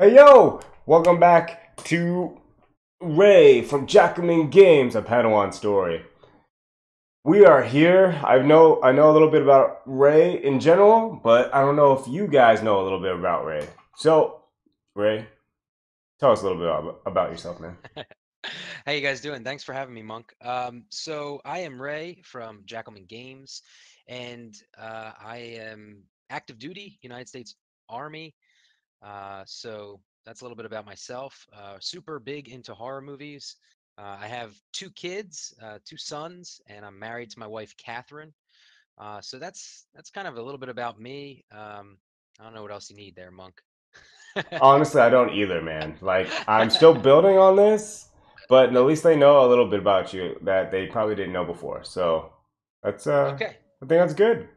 Hey yo! Welcome back to Ray from Jackalmen Games, a Padawan story. We are here. I know I know a little bit about Ray in general, but I don't know if you guys know a little bit about Ray. So, Ray, tell us a little bit about, about yourself, man. How you guys doing? Thanks for having me, Monk. Um, so I am Ray from Jackalmen Games, and uh, I am active duty United States Army. Uh, so that's a little bit about myself. Uh, super big into horror movies. Uh, I have two kids, uh, two sons, and I'm married to my wife Catherine. Uh, so that's that's kind of a little bit about me. Um, I don't know what else you need there, Monk. Honestly, I don't either, man. Like I'm still building on this, but at least they know a little bit about you that they probably didn't know before. So that's uh, okay. I think that's good.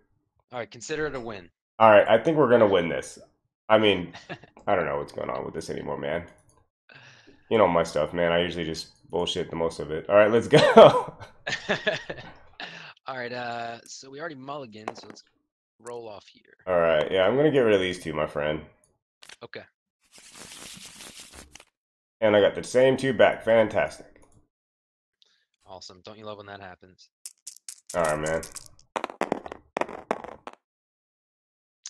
All right, consider it a win. All right, I think we're gonna win this. I mean, I don't know what's going on with this anymore, man. You know my stuff, man. I usually just bullshit the most of it. All right, let's go. All right, uh, so we already mulliganed, so let's roll off here. All right, yeah, I'm gonna get rid of these two, my friend. Okay. And I got the same two back. Fantastic. Awesome. Don't you love when that happens? All right, man.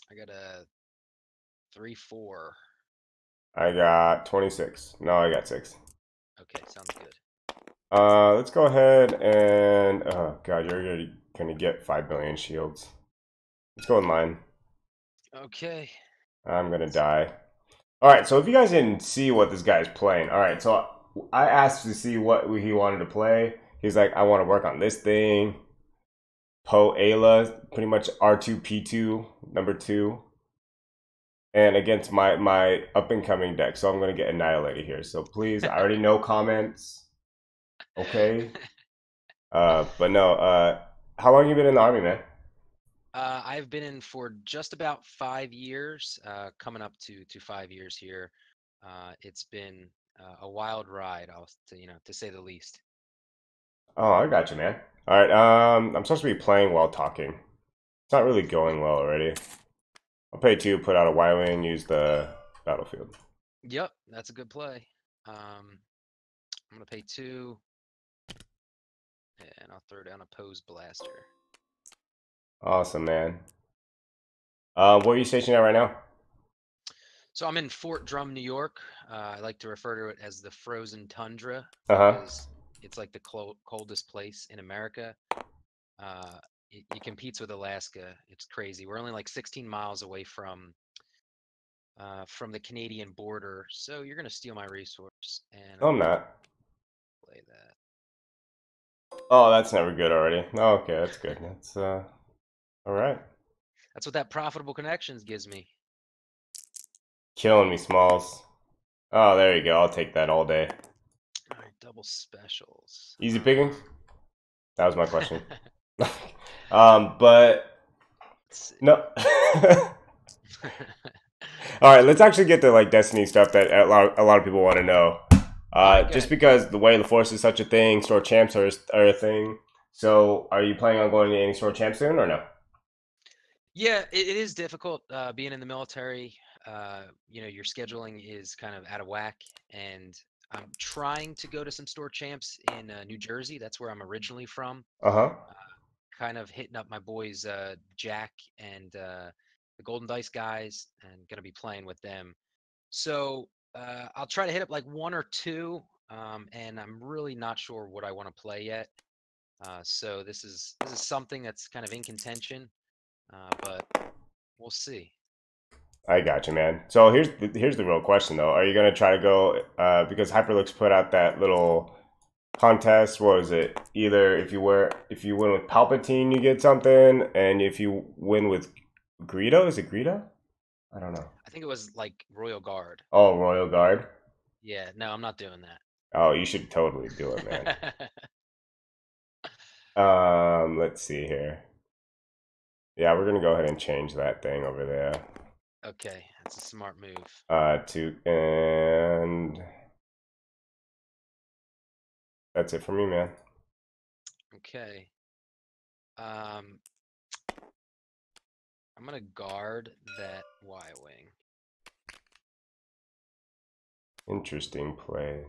I got a three, four. I got 26. No, I got six. Okay, sounds good. Uh, let's go ahead and oh god, you're already gonna get five billion shields. Let's go in line. Okay. I'm gonna die. All right, so if you guys didn't see what this guy's playing, all right, so I asked to see what he wanted to play. He's like, I want to work on this thing. Poe Aayla, pretty much R2P2, number two. And against my my up and coming deck, so I'm gonna get annihilated here. So please, I already know comments. Okay. Uh, but no. Uh, how long you been in the army, man? Uh, I've been in for just about five years, uh, coming up to to five years here. Uh, it's been uh, a wild ride, I'll to, you know to say the least. Oh, I got you, man. All right. Um, I'm supposed to be playing while talking. It's not really going well already. I'll pay two, put out a Y wing, use the battlefield. Yep, that's a good play. Um, I'm gonna pay two, and I'll throw down a pose blaster. Awesome, man. Uh, where are you stationed at right now? So I'm in Fort Drum, New York. Uh, I like to refer to it as the frozen tundra Uh huh. it's like the coldest place in America. Uh, it, it competes with Alaska. It's crazy. We're only like 16 miles away from uh, from the Canadian border, so you're gonna steal my resource and I'm I'm not. play that. Oh, that's never good already. Oh, okay, that's good. That's uh, all right. That's what that profitable connections gives me. Killing me, Smalls. Oh, there you go. I'll take that all day. All right, double specials. Easy pickings. That was my question. um, but no. All right, let's actually get to like Destiny stuff that a lot a lot of people want to know. Uh, go just because the way the force is such a thing, store champs are, are a thing. So, are you planning on going to any store champs soon or no? Yeah, it, it is difficult uh, being in the military. Uh, you know, your scheduling is kind of out of whack, and I'm trying to go to some store champs in uh, New Jersey. That's where I'm originally from. Uh huh. Kind of hitting up my boys uh, Jack and uh, the Golden Dice guys, and gonna be playing with them. So uh, I'll try to hit up like one or two, um, and I'm really not sure what I want to play yet. Uh, so this is this is something that's kind of in contention, uh, but we'll see. I got you, man. So here's the, here's the real question though. Are you gonna try to go uh, because Hyperlux put out that little contest? What is it? Either if you were if you win with Palpatine, you get something, and if you win with Greedo, is it Greedo? I don't know. I think it was like Royal Guard. Oh, Royal Guard. Yeah, no, I'm not doing that. Oh, you should totally do it, man. um, let's see here. Yeah, we're gonna go ahead and change that thing over there. okay, that's a smart move. Uh, to and that's it for me, man. Okay. Um, I'm gonna guard that Y wing. Interesting play.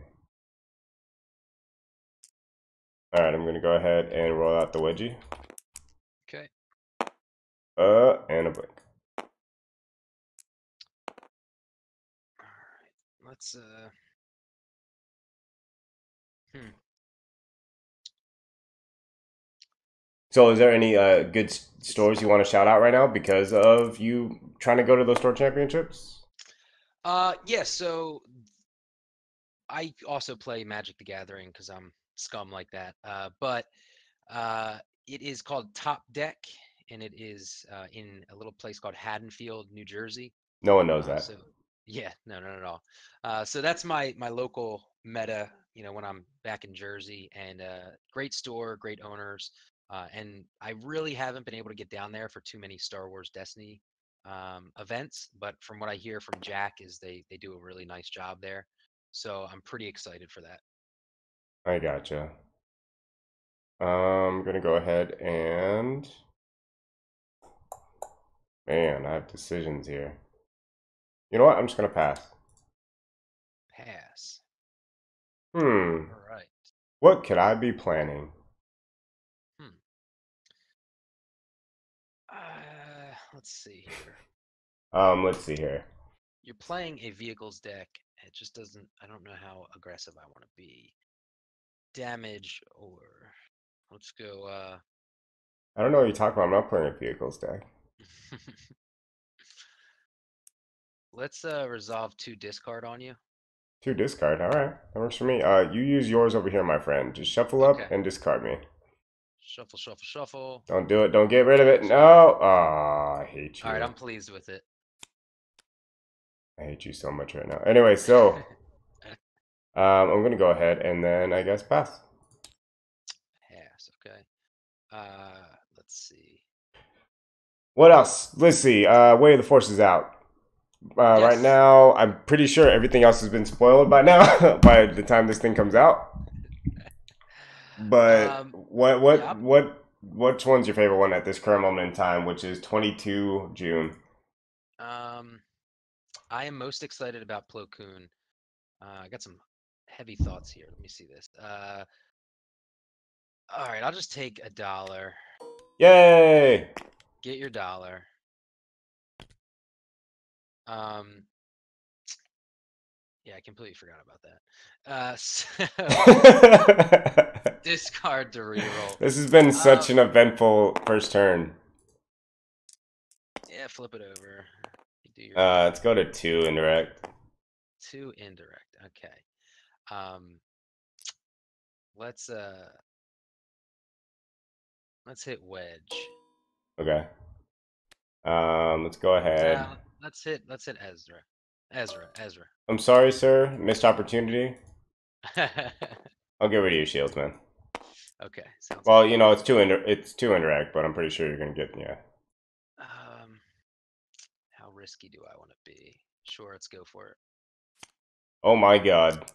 All right, I'm gonna go ahead and roll out the wedgie. Okay. Uh, and a blink. All right. Let's uh. Hmm. So, is there any uh, good stores you want to shout out right now because of you trying to go to those store championships? Uh, yeah. So I also play Magic the Gathering because I'm scum like that. Uh, but uh, it is called Top Deck, and it is uh, in a little place called Haddonfield, New Jersey. No one knows Uh, that. so yeah, no, not at all. Uh, so that's my my local meta. You know, when I'm back in Jersey, and uh, great store, great owners, uh, and I really haven't been able to get down there for too many Star Wars Destiny um, events. But from what I hear from Jack, is they they do a really nice job there. So I'm pretty excited for that. I gotcha. I'm gonna go ahead and man, I have decisions here. You know what? I'm just gonna pass. Pass. Hmm. All right. What could I be planning? Let's see here. Um, let's see here. You're playing a vehicles deck. It just doesn't. I don't know how aggressive I want to be. Damage or let's go. uh I don't know what you're talking about. I'm not playing a vehicles deck. Let's uh resolve two discard on you. Two discard. All right, that works for me. Uh, you use yours over here, my friend. Just shuffle up Okay. and discard me. Shuffle, shuffle, shuffle. Don't do it. Don't get rid of it. No. Oh, I hate you. All right, I'm pleased with it. I hate you so much right now. Anyway, so um, I'm gonna go ahead and then I guess pass. Pass. Okay. Uh, let's see. What else? Let's see. Uh, Way of the Force is out. Uh, Right now, I'm pretty sure everything else has been spoiled by now. by the time this thing comes out. But Um, what what yeah. what which one's your favorite one at this current moment in time, which is 22 June? Um, I am most excited about Plo Koon. Uh, I got some heavy thoughts here. Let me see this. Uh, all right, I'll just take a dollar. Yay! Get your dollar. Um, yeah, I completely forgot about that. Uh, so discard to reroll. this has been such Um, an eventful first turn. Yeah, flip it over. Do your Uh, let's go to two indirect. two indirect. Okay. Um, let's uh, let's hit wedge. Okay. Um, let's go ahead. Uh, let's hit let's hit Ezra. Ezra. Ezra. I'm sorry, sir. Missed opportunity. I'll get rid of your shields, man. okay. Sounds Well, you know, it's too indir- it's two indirect, but I'm pretty sure you're gonna get yeah. Um, how risky do I want to be? Sure, let's go for it. Oh my god.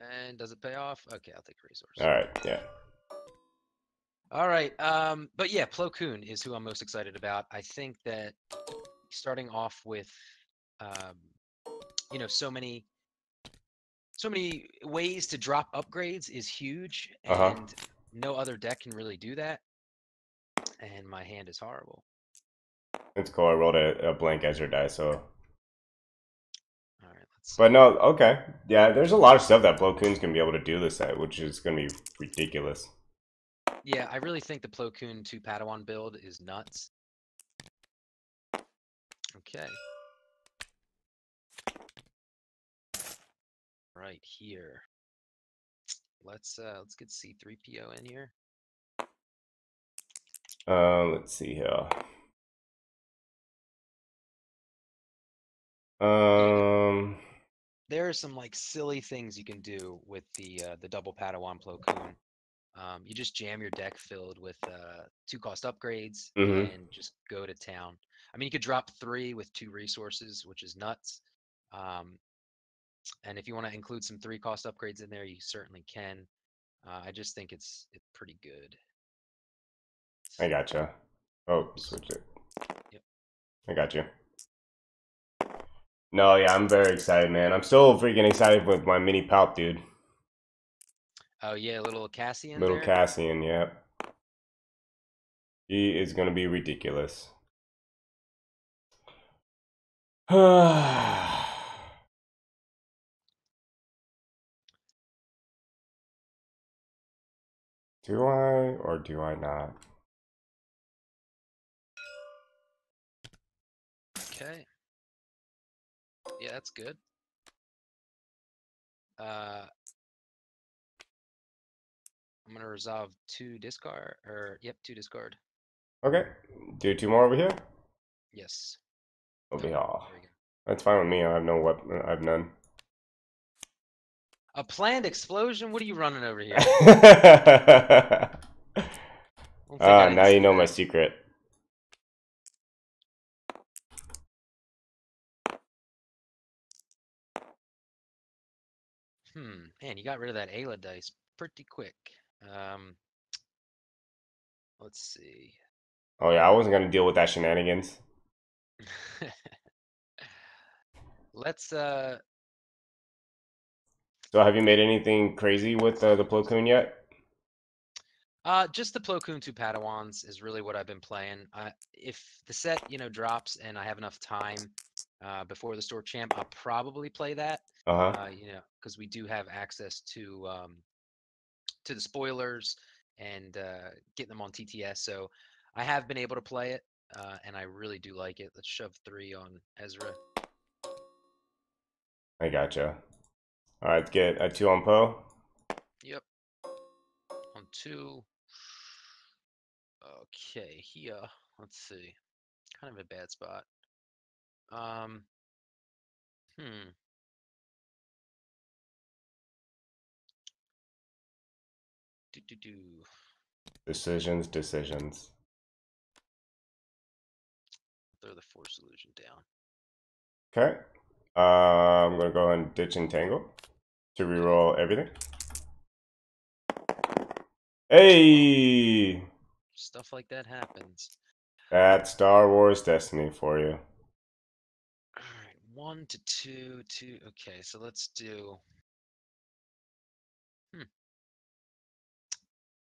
And does it pay off? Okay, I'll take resource. All right, yeah. All right. Um, but yeah, Plo Koon is who I'm most excited about. I think that starting off with, um, you know, so many, so many ways to drop upgrades is huge, and Uh-huh. no other deck can really do that. And my hand is horrible. It's cool. I rolled a, a blank Ezra die, so. All right, let's. But no, okay, yeah. There's a lot of stuff that Plo Koon's gonna be able to do this at, which is gonna be ridiculous. Yeah, I really think the Plo Koon 2 Padawan build is nuts. Okay. Right here. Let's uh let's get C3PO in here. Uh let's see here. Um, There are some like silly things you can do with the uh, the double Padawan Plo Koon. Um, you just jam your deck filled with uh, two cost upgrades Mhm. and just go to town. I mean, you could drop three with two resources, which is nuts. Um, and if you want to include some three cost upgrades in there, you certainly can. Uh, I just think it's it's pretty good. I gotcha. Oh, switch it. Yep. I got you. No, yeah, I'm very excited, man. I'm still freaking excited with my mini palp, dude. Oh yeah, little Cassian. Little there? Cassian, yeah. He is gonna be ridiculous. do I or do I not? Okay. Yeah, that's good. Uh, I'm gonna resolve two discard, or yep, two discard. Okay, do two more over here. Yes. Over here. There we. That's fine with me. I have no weapon. I have none. A planned explosion? What are you running over here? Ah, Don't think I didn't now you know my secret. Hmm. Man, you got rid of that Aayla dice pretty quick. Um. Let's see. Oh yeah, I wasn't gonna deal with that shenanigans. Let's uh So have you made anything crazy with uh, the Plo Koon yet? Uh, just the Plo Koon 2 Padawans is really what I've been playing. Uh, if the set, you know, drops and I have enough time uh, before the store champ, I'll probably play that. Uh huh. Uh, you know, because we do have access to um, to the spoilers and uh, getting them on TTS. So I have been able to play it, uh, and I really do like it. Let's shove three on Ezra. I gotcha. All right, let's get a two on Poe. Yep. On two. Okay, here. Let's see. Kind of a bad spot. Um. Hmm. Do do do. Decisions, decisions. Throw the force illusion down. Okay. Uh, I'm gonna go and ditch Entangle to reroll everything. Hey, Stuff like that happens. that's Star Wars Destiny for you. All right, one to two, two. Okay, so let's do. Hmm.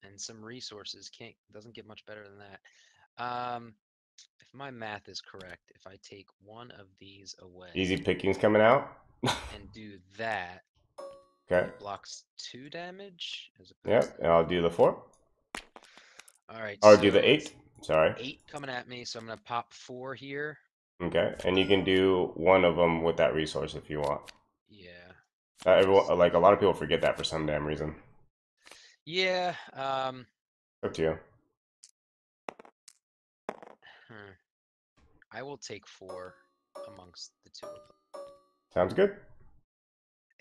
And some resources can't doesn't get much better than that. Um, if my math is correct, if I take one of these away Easy pickings coming out. and do that, Okay. it blocks two damage as opposed. Yep. And I'll do the four. All right. Or do the eight. Sorry. Eight coming at me, so I'm gonna pop four here. Okay. And you can do one of them with that resource if you want. Yeah. Uh, everyone, like a lot of people forget that for some damn reason. Yeah. Um. Up to you. Hmm. I will take four amongst the two of them, Sounds good.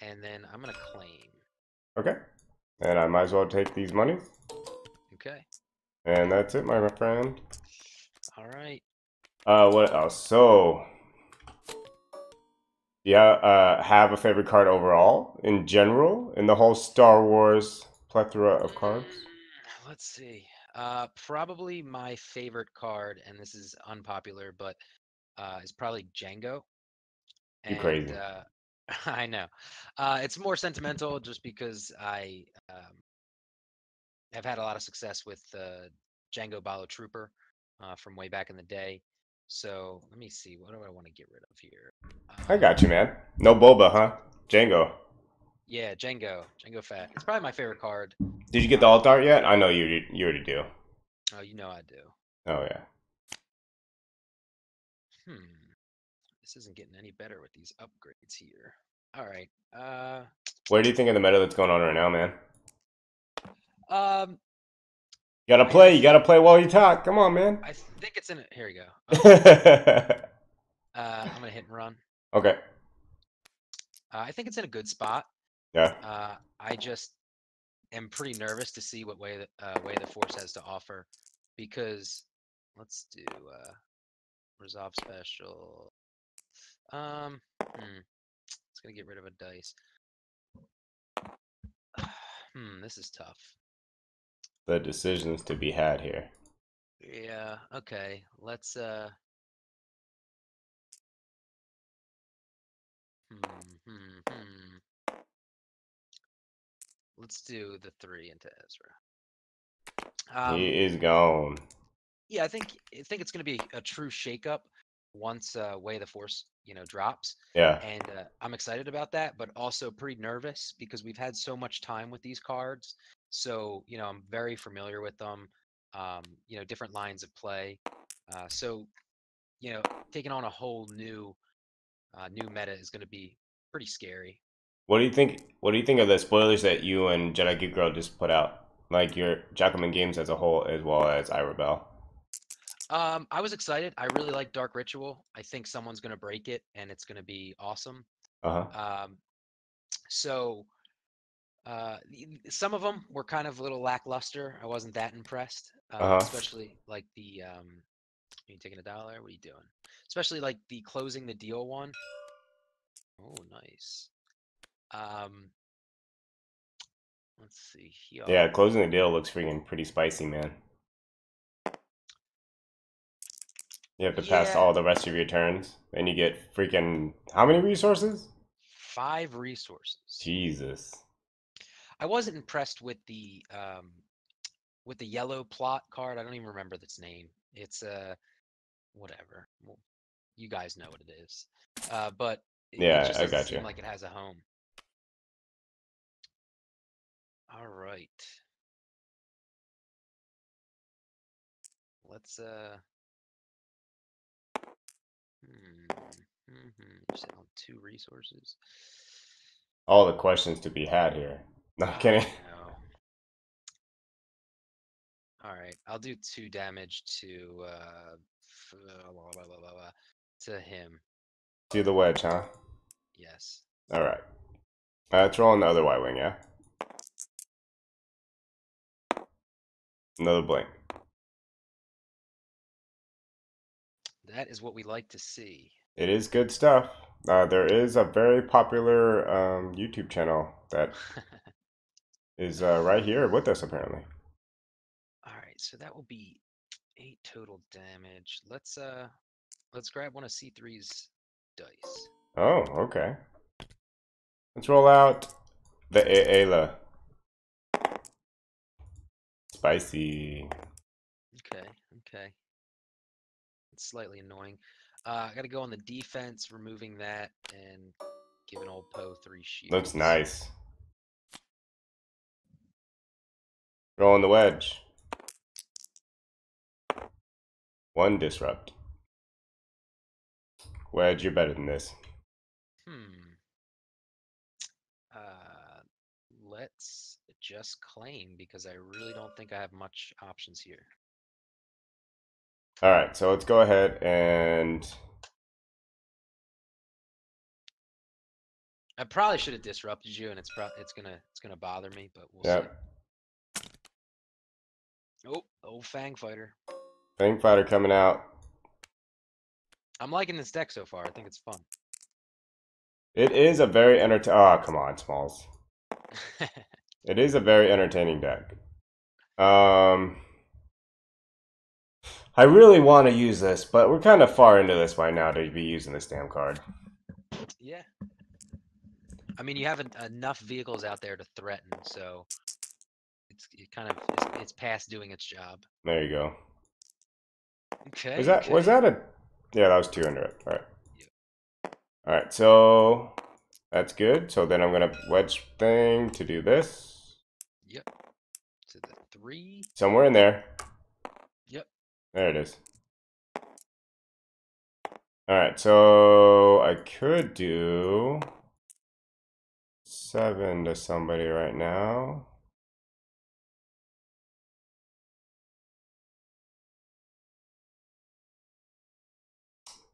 and then I'm gonna claim. Okay. And I might as well take these monies. Okay. And that's it, my friend. All right. Uh, what else? So, yeah, uh, have a favorite card overall in general in the whole Star Wars plethora of cards? Mm, Let's see. Uh, probably my favorite card, and this is unpopular, but uh, is probably Jango. You crazy. And, uh, I know. Uh, it's more sentimental just because I um, have had a lot of success with uh, Jango Balo Trooper uh, from way back in the day. So let me see. What do I want to get rid of here? I got you, man. No Boba, huh? Django. Yeah, Jango. Jango Fett. It's probably my favorite card. Did you get the alt art yet? I know you you already do. Oh, you know I do. Oh yeah. Hmm. This isn't getting any better with these upgrades here. All right. Uh, What do you think of the meta that's going on right now, man? um, You gotta play. You gotta play while you talk. Come on, man. I think it's in it. Here we go. Oh, okay. uh, I'm gonna hit and run. Uh, I think it's in a good spot. Yeah. Uh, I just am pretty nervous to see what way the uh, way the force has to offer, because let's do uh, resolve special. Um, hmm, it's gonna get rid of a dice. hmm, this is tough. The decisions to be had here. Yeah. Okay. Let's uh. Hmm, hmm, hmm. Let's do the three into Ezra. Um, he is gone. yeah, I think I think it's going to be a true shakeup once uh, Way of the Force, you know, drops, Yeah. and uh, I'm excited about that, but also pretty nervous because we've had so much time with these cards. So you know, I'm very familiar with them. Um, you know, different lines of play. Uh, so you know, taking on a whole new uh, new meta is going to be pretty scary. What do you think? What do you think of the spoilers that you and Jedi Geek Girl just put out? Like your Jackalmen Games as a whole, as well as Irabel. Um, I was excited. I really like Dark Ritual. I think someone's going to break it, and it's going to be awesome. Uh huh. Um, so uh, some of them were kind of a little lackluster. I wasn't that impressed, um, Uh-huh. especially like the. Um, are you taking a dollar? What are you doing? Especially like the closing the deal one. Oh, nice. Um, let's see here. Yeah, closing the deal looks freaking pretty spicy, man. You have to pass Yeah. all the rest of your turns, and you get freaking how many resources? Five resources. Jesus. I wasn't impressed with the um, with the yellow plot card. I don't even remember its name. It's uh, whatever. Well, you guys know what it is. Uh, but it- Yeah, it just I got seem you. like it has a home. All right. Let's uh. Hmm. hmm Selling two resources. All the questions to be had here. No I'm Oh, kidding. no. All right, I'll do two damage to uh uh, blah, blah, blah, to him. Do the wedge, huh? Yes. All right. Uh, let's roll on the other Y wing, yeah. Another blank. That is what we like to see. It is good stuff. Uh, there is a very popular um, YouTube channel that is uh, right here with us, apparently. All right, so that will be eight total damage. Let's uh let's grab one of C3's dice. Oh, okay. Let's roll out the A- Aayla. Spicy. Okay, okay. It's slightly annoying. Uh, I got to go on the defense, removing that, and giving old Poe three shields. Looks nice. Rolling the wedge. One disrupt. Wedge, you're better than this. Hmm. Uh, let's just claim because I really don't think I have much options here. All right, so let's go ahead and I probably should have disrupted you, and it's pro- it's gonna it's gonna bother me, but we'll Yep. see. Oh, old Fang Fighter. Fang Fighter coming out. I'm liking this deck so far. I think it's fun. It is a very entertaining. Oh, come on, Smalls. It is a very entertaining deck. Um, I really want to use this, but we're kind of far into this by now to be using this damn card. yeah. I mean, you have en- enough vehicles out there to threaten, so it's it kind of it's, it's past doing its job. There you go. Okay. Was that was that a? Yeah, that was two under it. All right. All right, so that's good. So then I'm gonna wedge thing to do this Yep. To the three. somewhere in there. Yep. There it is. All right, so I could do seven to somebody right now.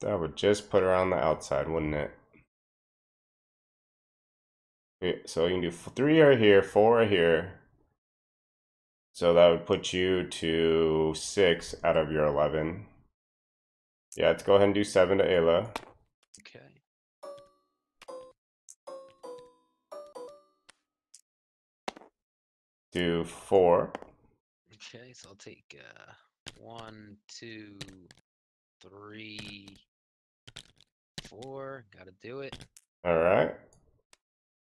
That would just put her on the outside, wouldn't it? Okay, So you can do three are here, four are here. So that would put you to six out of your 11. Yeah, let's go ahead and do seven to Aayla. Okay. Do four. Okay, so I'll take uh one, two, three, four. Gotta do it. All right.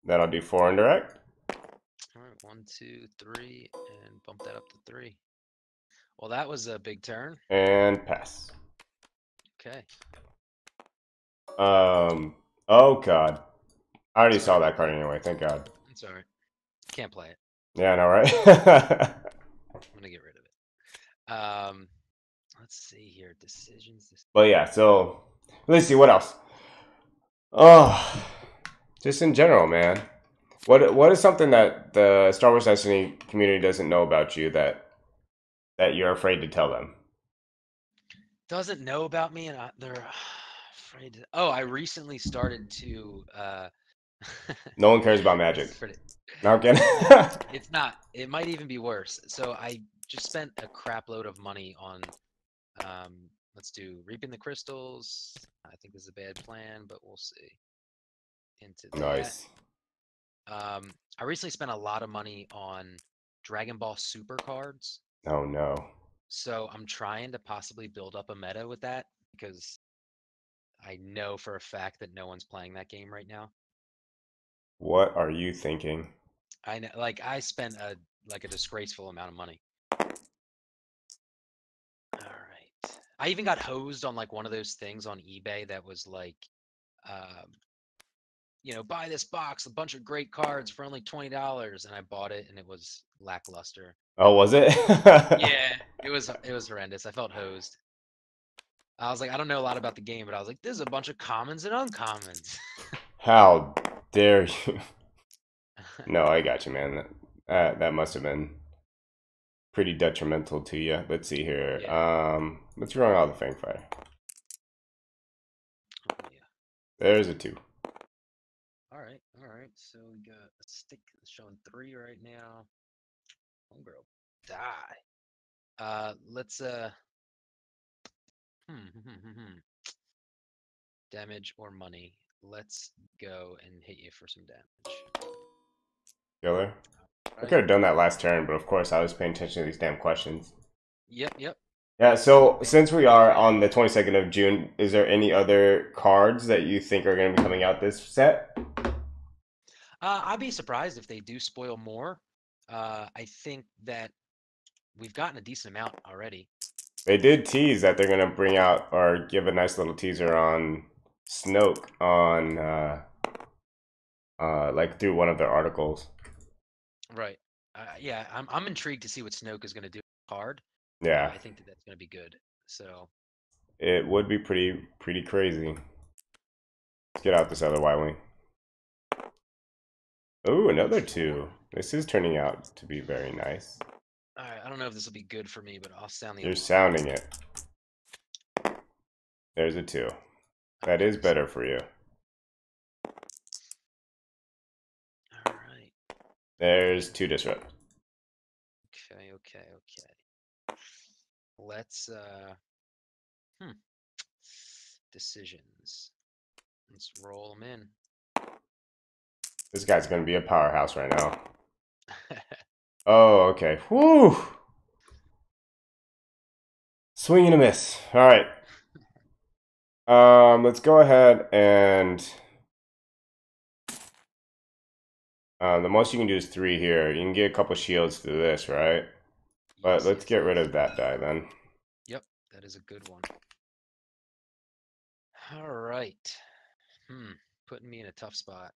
Then I'll do four indirect. All right, one, two, three, and bump that up to three. Well, that was a big turn. And pass. Okay. Um. Oh God. I already saw that card anyway. Thank God. It's all right. Can't play it. Yeah, I know, right? I'm gonna get rid of it. Um, let's see here. Decisions. dec- but yeah. So let's see what else. Oh, just in general, man. What what is something that the Star Wars Destiny community doesn't know about you that that you're afraid to tell them? Doesn't know about me, and I, they're afraid. To, oh, I recently started to. Uh, No one cares about magic. No, I'm kidding. It's not. It might even be worse. So I just spent a crap load of money on. Um, let's do reaping the crystals. I think this is a bad plan, but we'll see. Into that. Um, I recently spent a lot of money on Dragon Ball Super cards. Oh no. So I'm trying to possibly build up a meta with that because I know for a fact that no one's playing that game right now. What are you thinking? I know, like I spent a like a disgraceful amount of money. All right. I even got hosed on like one of those things on eBay that was like, um, you know, buy this box, a bunch of great cards for only twenty dollars, and I bought it, and it was lackluster. Oh, was it? yeah, it was it was horrendous. I felt hosed. I was like, I don't know a lot about the game, but I was like, there's a bunch of commons and uncommons. How dare you? No, I got you, man. That that must have been pretty detrimental to you. Let's see here. Um, let's run out the Fang Fighter. Oh, yeah. There's a two. All right, all right. So we got a stick showing three right now. Homegirl, die. Uh, let's uh. Hmm, hmm, hmm. Damage or money? Let's go and hit you for some damage. Killer. I could have done that last turn, but of course I was paying attention to these damn questions. Yep, yep. Yeah, so since we are on the 22nd of June, is there any other cards that you think are going to be coming out this set? Uh, I'd be surprised if they do spoil more. Uh, I think that we've gotten a decent amount already. They did tease that they're going to bring out or give a nice little teaser on Snoke on uh uh like through one of their articles. Right. Uh, yeah, I'm I'm intrigued to see what Snoke is going to do the card. Yeah, I think that that's going to be good. So it would be pretty pretty crazy. Let's get out this other Y wing. Ooh, another two. This is turning out to be very nice. all right, I don't know if this will be good for me, but I'll sound the. You're sounding it. There's a two. That is better for you. All right. There's two disrupt. Okay. Okay. Okay. Let's. uh Hmm. Decisions. Let's roll them in. This guy's gonna be a powerhouse right now. Oh, okay. Whew. Swing and a miss. All right. Um, let's go ahead and. Um, the most you can do is three here. You can get a couple shields through this, right? But let's get rid of that die then. Yep, that is a good one. All right. Hmm. Putting me in a tough spot.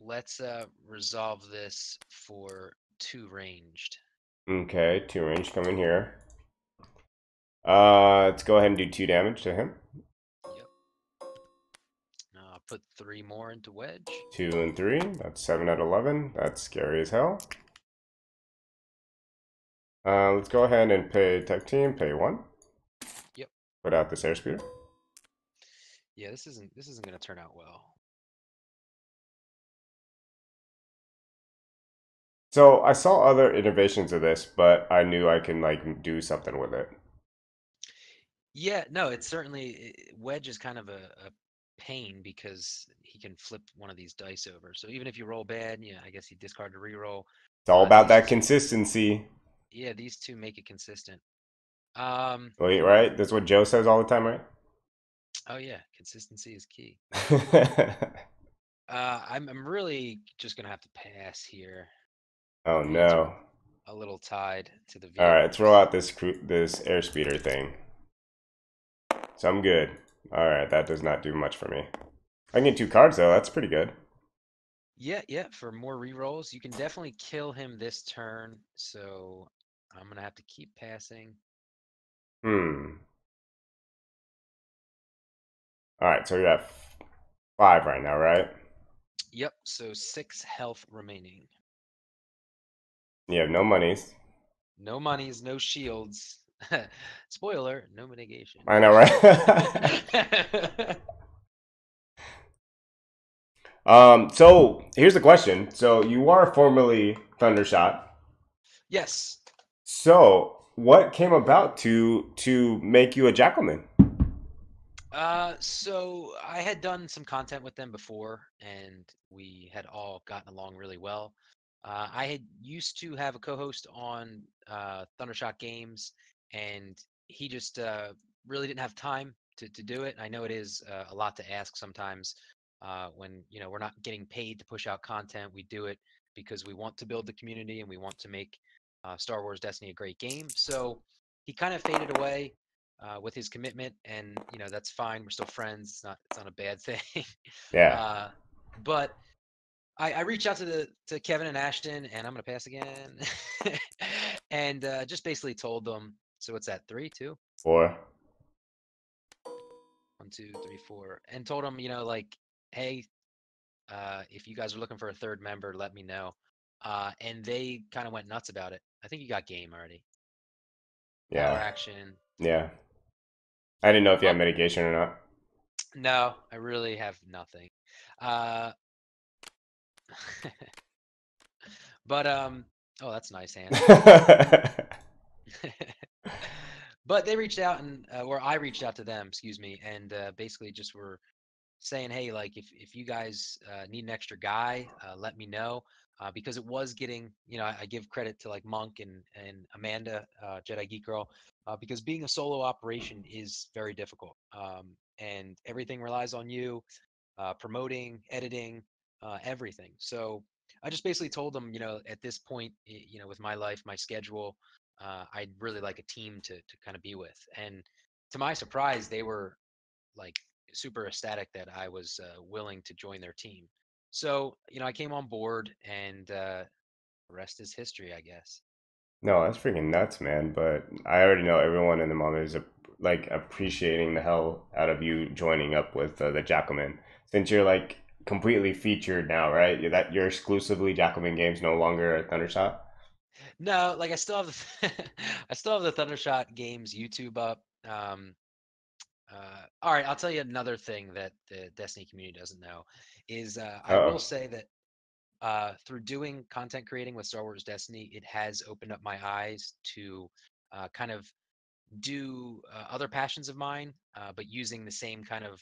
Let's uh resolve this for two ranged. Okay, two range coming here. Uh, let's go ahead and do two damage to him. Yep. Uh, put three more into wedge. Two and three. That's seven out of eleven. That's scary as hell. Uh, let's go ahead and pay tech team. Pay one. Yep. Put out this air airspeeder. Yeah, this isn't this isn't gonna turn out well. So I saw other innovations of this, but I knew I can like do something with it. Yeah, no, it's certainly wedge is kind of a, a pain because he can flip one of these dice over. So even if you roll bad, yeah, I guess you discard to reroll. It's all Uh, about that two- consistency. Yeah, these two make it consistent. Um, Wait, right? That's what Joe says all the time, right? oh yeah, consistency is key. Uh, I'm I'm really just gonna have to pass here. Oh no. a little tied to the All right, throw out this cru- this airspeeder thing. So I'm good. All right, that does not do much for me. I can get two cards though. That's pretty good. Yeah, yeah. For more rerolls, you can definitely kill him this turn. So I'm gonna have to keep passing. Hmm. All right, so you're at five right now, right? Yep. So six health remaining. You have no monies. No monies, no shields. Spoiler: no mitigation. I know, right? um. So here's the question. So you are formerly Thundershot. yes. So what came about to to make you a Jackalman? Uh, so I had done some content with them before, and we had all gotten along really well. Uh, I had used to have a co-host on uh, Thundershot Games, and he just uh, really didn't have time to to do it. I know it is uh, a lot to ask sometimes uh, when you know we're not getting paid to push out content. We do it because we want to build the community and we want to make uh, Star Wars Destiny a great game. So he kind of faded away uh, with his commitment, and you know that's fine. We're still friends. It's not it's not a bad thing. Yeah. uh, but I, I reached out to the to Kevin and Ashton, and I'm gonna pass again, and uh, just basically told them. So what's that? Three, two, Four. one, two, three, four, and told them, you know, like, hey, uh, if you guys are looking for a third member, let me know. Uh, and they kind of went nuts about it. I think you got game already. Power Yeah. action. Yeah. I didn't know if you had mitigation or not. no, I really have nothing. Uh, but um, oh, that's nice hand. but they reached out and uh, or I reached out to them, excuse me, and uh, basically just were saying, hey, like if if you guys uh, need an extra guy, uh, let me know. Uh, because it was getting, you know, I, I give credit to like Monk and and Amanda, uh, Jedi Geek Girl, uh, because being a solo operation is very difficult, um, and everything relies on you, uh, promoting, editing, uh, everything. So I just basically told them, you know, at this point, you know, with my life, my schedule, uh, I'd really like a team to to kind of be with. And to my surprise, they were like super ecstatic that I was uh, willing to join their team. So you know, I came on board, and uh, the rest is history, I guess. No, that's freaking nuts, man. But I already know everyone in the moment is like appreciating the hell out of you joining up with uh, the Jackalmen. Since you're like completely featured now, right? You're that you're exclusively Jackalmen games, no longer a Thundershot. No, like I still have the I still have the Thundershot Games YouTube up. Um, uh, all right, I'll tell you another thing that the Destiny community doesn't know is uh, I will say that uh, through doing content creating with Star Wars Destiny, it has opened up my eyes to uh, kind of do uh, other passions of mine, uh, but using the same kind of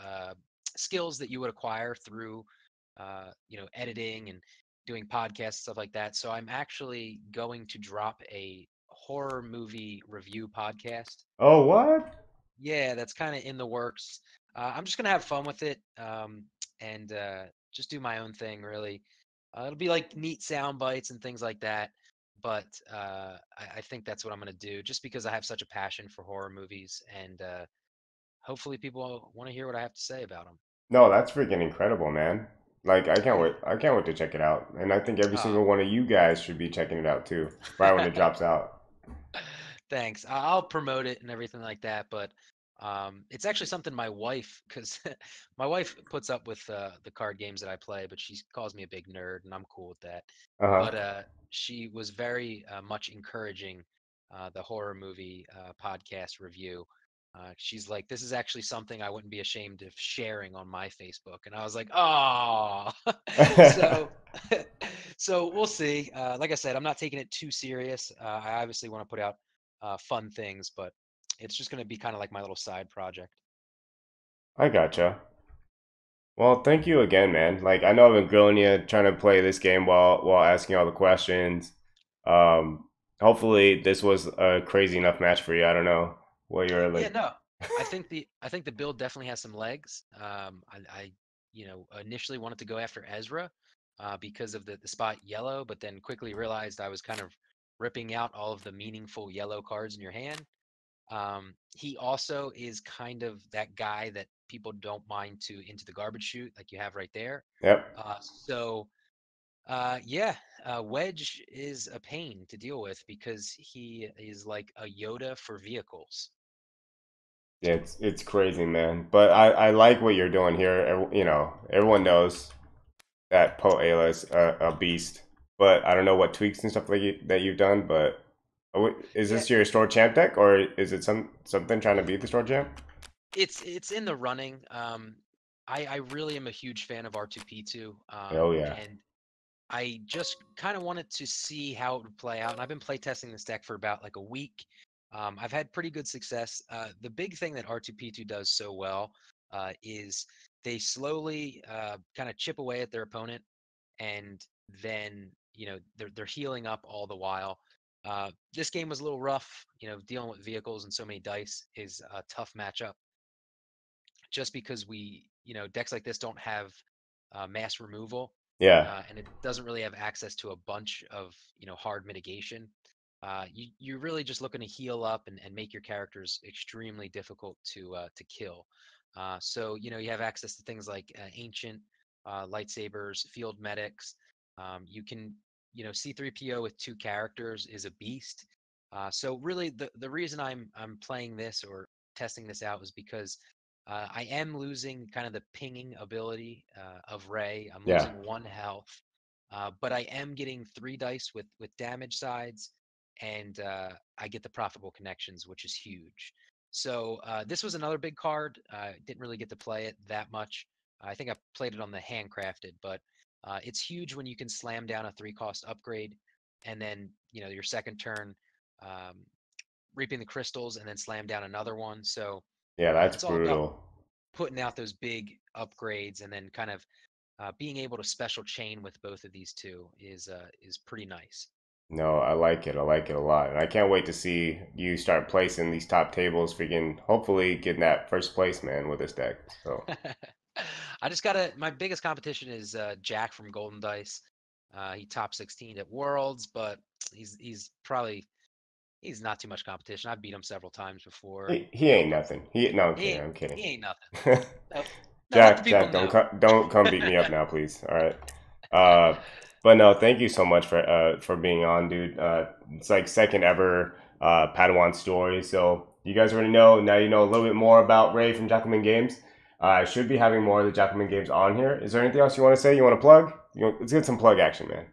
uh, skills that you would acquire through, uh, you know, editing and doing podcasts stuff like that. So I'm actually going to drop a horror movie review podcast. Oh, what? Yeah, that's kind of in the works. Uh, I'm just gonna have fun with it um, and uh, just do my own thing. Really, uh, it'll be like neat sound bites and things like that. But uh, I, I think that's what I'm gonna do, just because I have such a passion for horror movies, and uh, hopefully people want to hear what I have to say about them. No, that's freaking incredible, man. Like I can't wait. I can't wait to check it out. And I think every Uh, single one of you guys should be checking it out too, right when it drops out. Thanks. I'll promote it and everything like that, but um, it's actually something my wife, because my wife puts up with uh, the card games that I play, but she calls me a big nerd, and I'm cool with that. Uh-huh. But uh, she was very uh, much encouraging uh, the horror movie uh, podcast review. Uh, she's like, "This is actually something I wouldn't be ashamed of sharing on my Facebook," and I was like, "Oh." so, so we'll see. Uh, like I said, I'm not taking it too serious. Uh, I obviously want to put out uh, fun things, but it's just going to be kind of like my little side project. I gotcha. Well, thank you again, man. Like I know I've been grilling you, trying to play this game while while asking all the questions. Um, hopefully this was a crazy enough match for you. I don't know what you're like. Yeah, no. I think the I think the build definitely has some legs. Um, I, I you know initially wanted to go after Ezra uh, because of the, the spot yellow, but then quickly realized I was kind of ripping out all of the meaningful yellow cards in your hand. Um, he also is kind of that guy that people don't mind to into the garbage chute, like you have right there. Yep. Uh, so uh, yeah, uh, Wedge is a pain to deal with because he is like a Yoda for vehicles. Yeah, it's it's crazy, man. But I I like what you're doing here. You know, everyone knows that Poe Aayla is a, a beast. But I don't know what tweaks and stuff like you, that you've done. But uh, is Yeah, this your store champ deck, or is it some something trying to beat the store champ? it's it's in the running. Um, I I really am a huge fan of R2P2. Oh Um, yeah, and I just kind of wanted to see how it would play out. And I've been playtesting this deck for about like a week. Um, I've had pretty good success. Uh, the big thing that R2P2 does so well uh, is they slowly uh, kind of chip away at their opponent, and then you know they're they're healing up all the while. Uh, this game was a little rough. You know, dealing with vehicles and so many dice is a tough matchup just because we, you know, decks like this don't have uh, mass removal, yeah, uh, and it doesn't really have access to a bunch of, you know, hard mitigation. Uh, you, you're really just looking to heal up and, and make your characters extremely difficult to uh, to kill. Uh, so you know you have access to things like uh, ancient uh, lightsabers, field medics. Um, you can you know C3PO with two characters is a beast. Uh, so really the the reason I'm I'm playing this or testing this out is because uh, I am losing kind of the pinging ability uh, of Ray. I'm yeah. losing one health, uh, but I am getting three dice with with damage sides, and uh, I get the profitable connections, which is huge. So uh, this was another big card. I didn't really get to play it that much. I think I played it on the handcrafted, but uh, it's huge when you can slam down a three cost upgrade, and then you know your second turn, um, reaping the crystals, and then slam down another one. So Yeah, uh, that's it's brutal. putting out those big upgrades and then kind of uh, being able to special chain with both of these two is uh, is pretty nice. No, I like it. I like it a lot. And I can't wait to see you start placing these top tables, freaking hopefully getting that first place, man, with this deck. So, I just gotta. My biggest competition is uh, Jack from Golden Dice. Uh, he top 16 at Worlds, but he's he's probably he's not too much competition. I've beat him several times before. he, he ain't nothing. He no, I'm He kidding. I'm he ain't nothing. No, no, Jack, Jack, don't come, don't come beat me up now, please. All right. Uh, but no, thank you so much for uh for being on, dude. Uh, it's like second ever uh Padawan story. So you guys already know. Now you know a little bit more about Ray from Jackalmen Games. Uh, I should be having more of the Jackalmen Games on here. Is there anything else you want to say? You want to plug? You want, let's get some plug action, man.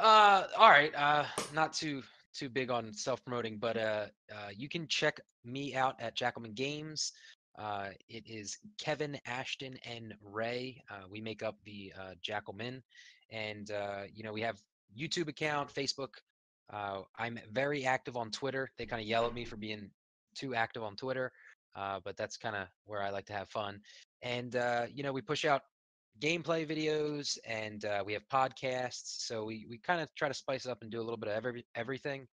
Uh, all right. Uh, not too too big on self promoting, but uh, uh, you can check me out at Jackalmen Games. Uh, it is Kevin Ashton and Ray. Uh, we make up the uh, Jackalmen, and uh, you know we have YouTube account, Facebook. I'm very active on Twitter. They kind of yell at me for being too active on Twitter, but that's kind of where I like to have fun. And you know we push out gameplay videos and uh, we have podcasts. So we, we kind of try to spice it up and do a little bit of every, everything.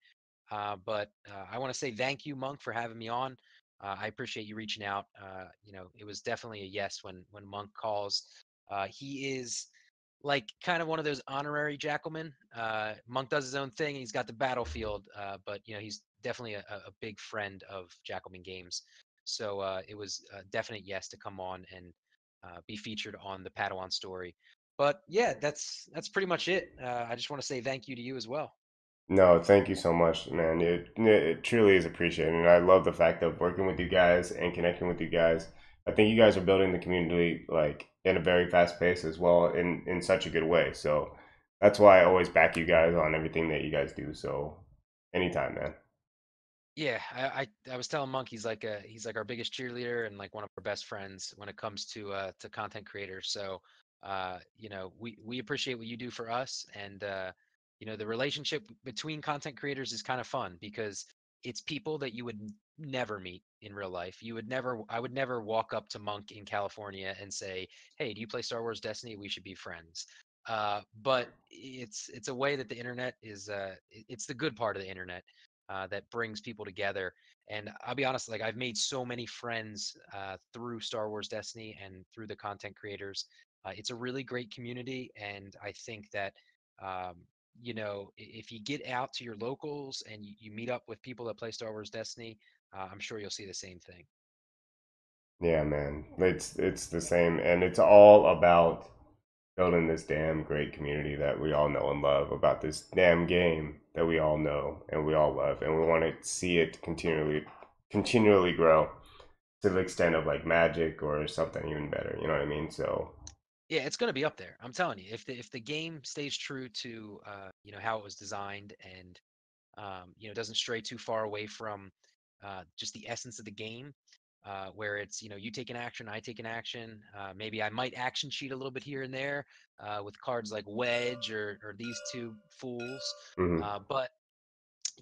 Uh, but uh, I want to say thank you, Monk, for having me on. Uh, I appreciate you reaching out. Uh, you know, it was definitely a yes when when Monk calls. Uh, he is like kind of one of those honorary Jackalmen. Uh, Monk does his own thing. He's got the battlefield, but you know he's definitely a, a big friend of Jackalmen Games. So it was a definite yes to come on and uh, be featured on the Padawan story. But yeah, that's that's pretty much it. Uh, I just want to say thank you to you as well. No, thank you so much, man. It, it truly is appreciated. And I love the fact of working with you guys and connecting with you guys. I think you guys are building the community like in a very fast pace as well in in such a good way. So that's why I always back you guys on everything that you guys do. So anytime, man. Yeah, I, I I was telling Monk he's like a he's like our biggest cheerleader and like one of our best friends when it comes to uh to content creators. So uh you know we we appreciate what you do for us and uh you know the relationship between content creators is kind of fun because it's people that you would never meet in real life. You would never I would never walk up to Monk in California and say, "Hey, do you play Star Wars Destiny? We should be friends." Uh but it's it's a way that the internet is uh, it's the good part of the internet uh, that brings people together. And I'll be honest, like I've made so many friends uh, through Star Wars Destiny and through the content creators. Uh, it's a really great community, and I think that um, you know if you get out to your locals and you, you meet up with people that play Star Wars Destiny, uh, I'm sure you'll see the same thing. Yeah, man. It's it's the same and it's all about building this damn great community that we all know and love about this damn game that we all know and we all love and we want to see it continually continually grow to the extent of like magic or something even better you know what i mean? So yeah it's going to be up there i'm telling you if the if the game stays true to uh you know how it was designed and um you know doesn't stray too far away from uh just the essence of the game uh, where it's you know you take an action, I take an action. Uh, maybe I might action cheat a little bit here and there uh, with cards like Wedge or or these two fools. mhm. Uh, but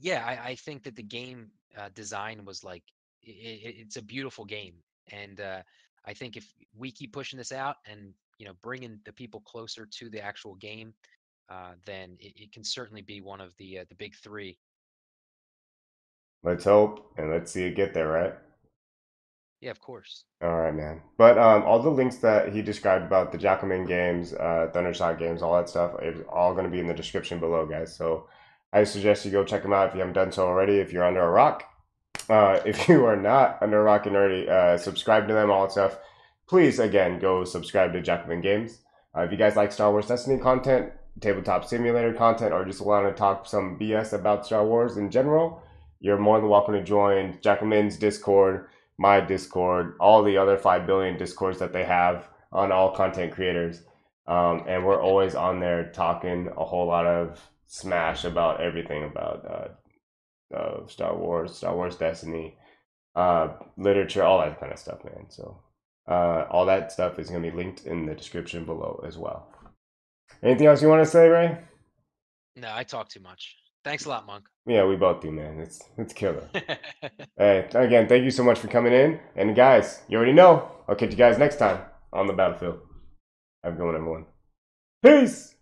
yeah, I, I think that the game uh, design was like it, it's a beautiful game, and uh, I think if we keep pushing this out and you know bringing the people closer to the actual game, then it, it, can certainly be one of the the big three. let's hope and let's see it get there right yeah, of course. All right, man. But um, all the links that he described about the Jackalmen games, uh, Thundershot games, all that stuff is all going to be in the description below, guys. So I suggest you go check them out if you haven't done so already. If you're under a rock, uh, if you are not under a rock and already uh, subscribe to them, all that stuff, please again go subscribe to Jackalmen Games. Uh, if you guys like Star Wars Destiny content, tabletop simulator content, or just want to talk some BS about Star Wars in general, you're more than welcome to join Jackalmen's Discord my Discord, all the other 5 billion Discords that they have on all content creators. Um, and we're always on there talking a whole lot of smash about everything about uh, uh, Star Wars, Star Wars Destiny, uh, literature, all that kind of stuff, man. So uh, all that stuff is going to be linked in the description below as well. Anything else you want to say, Ray? No, I talk too much. Thanks a lot, Monk. Yeah, we both do, man. It's it's killer. hey, again, thank you so much for coming in. And guys, you already know. I'll catch you guys next time on the battlefield. Have a good one, everyone. Peace.